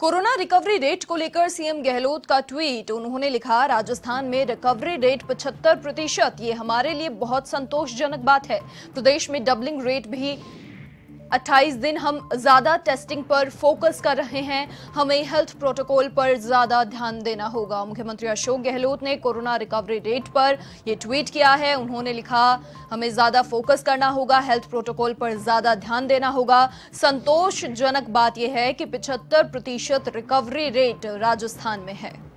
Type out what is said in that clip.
Corona recovery rate को लेकर CM Gehlot का ट्वीट। उन्होंने लिखा, राजस्थान में रिकवरी रेट 75 प्रतिशत, ये हमारे लिए बहुत संतोषजनक बात है। प्रदेश में डबलिंग रेट भी 28 दिन हम ज़्यादा टेस्टिंग पर फोकस कर रहे हैं। हमें हेल्थ प्रोटोकॉल पर ज़्यादा ध्यान देना होगा। मुख्यमंत्री अशोक गहलोत ने कोरोना रिकवरी रेट पर यह ट्वीट किया है। उन्होंने लिखा, हमें ज़्यादा फोकस करना होगा हेल्थ प्रोटोकॉल पर ज़्यादा ध्यान देना होगा। संतोषजनक बात यह है कि पिछहत्तर प्रतिशत रिकवरी रेट राजस्थान में है।